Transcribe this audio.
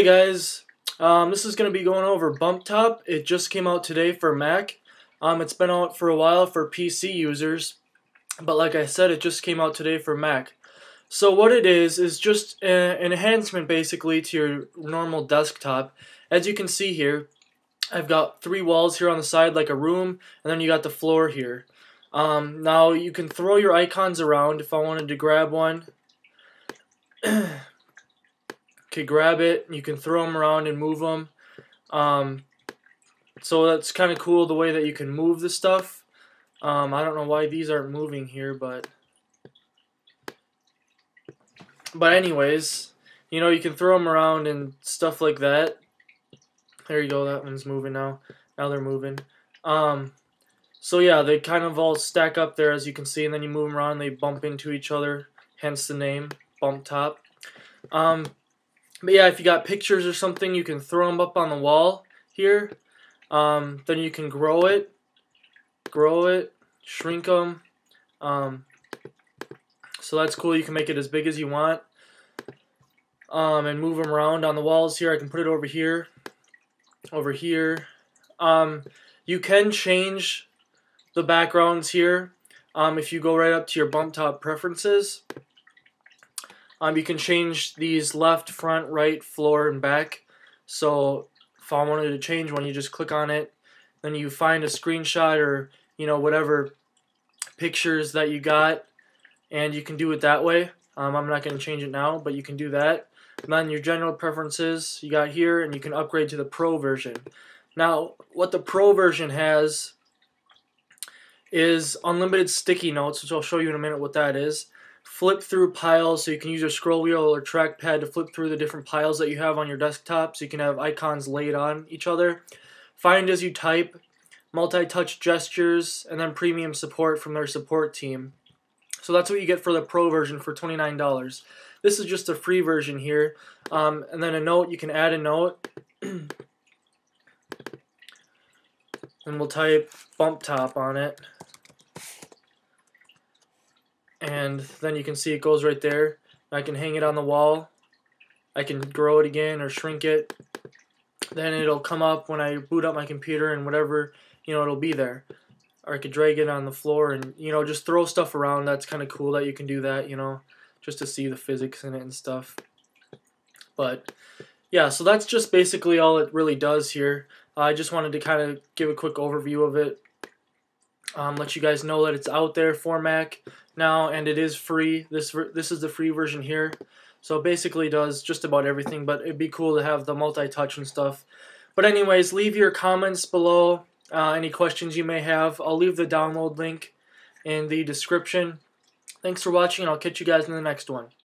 Hey guys, um, this is going to be going over BumpTop. It just came out today for Mac. Um, it's been out for a while for PC users, but like I said, it just came out today for Mac. So what it is, is just an enhancement basically to your normal desktop. As you can see here, I've got three walls here on the side like a room, and then you got the floor here. Um, now you can throw your icons around if I wanted to grab one. could grab it. You can throw them around and move them. Um, so that's kind of cool the way that you can move the stuff. Um, I don't know why these aren't moving here, but but anyways, you know you can throw them around and stuff like that. There you go. That one's moving now. Now they're moving. Um, so yeah, they kind of all stack up there as you can see, and then you move them around. They bump into each other, hence the name BumpTop. Um, but yeah, if you got pictures or something, you can throw them up on the wall here. Um, then you can grow it, grow it, shrink them. Um, so that's cool. You can make it as big as you want. Um, and move them around on the walls here. I can put it over here, over here. Um, you can change the backgrounds here um, if you go right up to your BumpTop preferences. Um, you can change these left, front, right, floor, and back. So if I wanted to change one, you just click on it. Then you find a screenshot or you know whatever pictures that you got, and you can do it that way. Um, I'm not going to change it now, but you can do that. And then your general preferences you got here, and you can upgrade to the Pro version. Now, what the Pro version has is unlimited sticky notes, which I'll show you in a minute what that is flip through piles so you can use your scroll wheel or trackpad to flip through the different piles that you have on your desktop so you can have icons laid on each other. Find as you type, multi-touch gestures, and then premium support from their support team. So that's what you get for the pro version for $29. This is just a free version here. Um, and then a note, you can add a note. and we'll type BumpTop on it and then you can see it goes right there. I can hang it on the wall. I can grow it again or shrink it. Then it'll come up when I boot up my computer and whatever, you know, it'll be there. Or I could drag it on the floor and, you know, just throw stuff around. That's kind of cool that you can do that, you know, just to see the physics in it and stuff. But, yeah, so that's just basically all it really does here. Uh, I just wanted to kind of give a quick overview of it. Um, let you guys know that it's out there for Mac now, and it is free. This this is the free version here. So basically does just about everything, but it'd be cool to have the multi-touch and stuff. But anyways, leave your comments below, uh, any questions you may have. I'll leave the download link in the description. Thanks for watching, and I'll catch you guys in the next one.